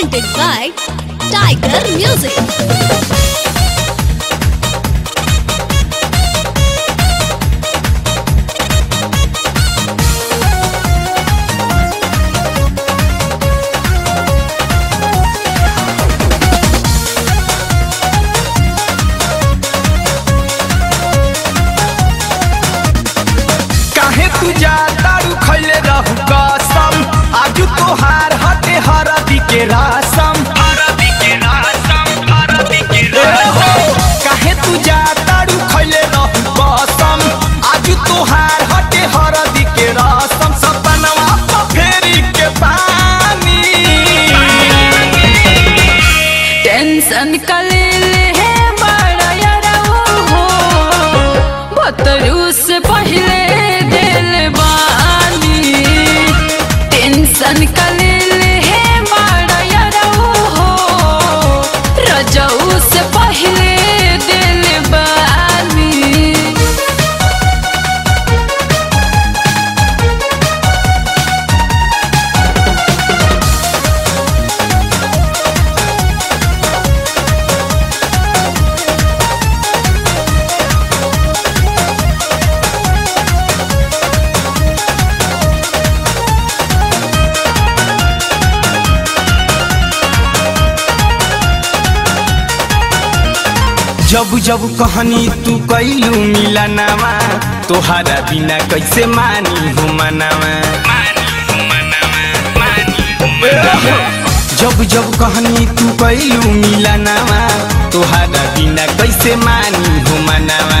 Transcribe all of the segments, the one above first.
presented by Tiger Music. बतरू से पहले जब जब कहनी तू कैलू मिलनावा तोहरा बिना कैसे मानी हो जब जब कहनी तू कैलू मिलनावा तोहरा बिना कैसे मानी हो मनवा।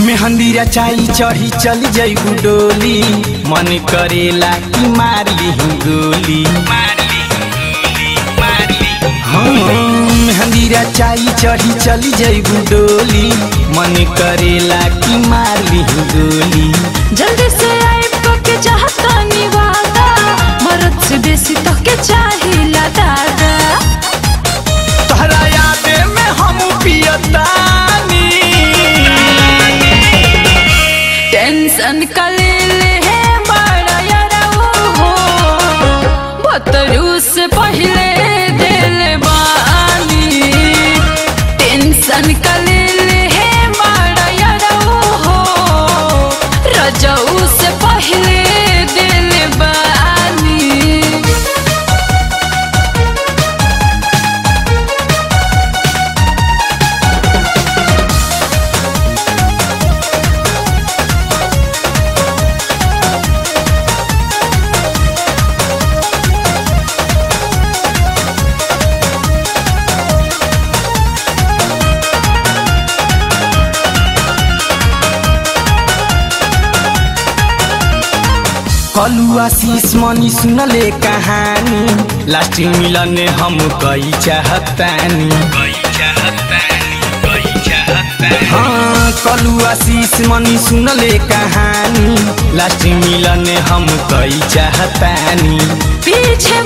मेहंदी रचाई, चढ़ी, चली जईबू डोली। मन करेला की मार ली गोली। मेहंदी रचाई, चढ़ी, चली जईबू डोली। मन करेला की मार ली गोली। जल्दी से से पहले दिल बानी। टेंशन कलेले है मारा हो। रजऊ कलू आशीष मनी सुनले कहानी लास्ट मिलन हम कई चाहतानी हाँ कलुआ आशीष मनी सुनले कहानी लास्ट मिलन हम कई चाहतानी पीछे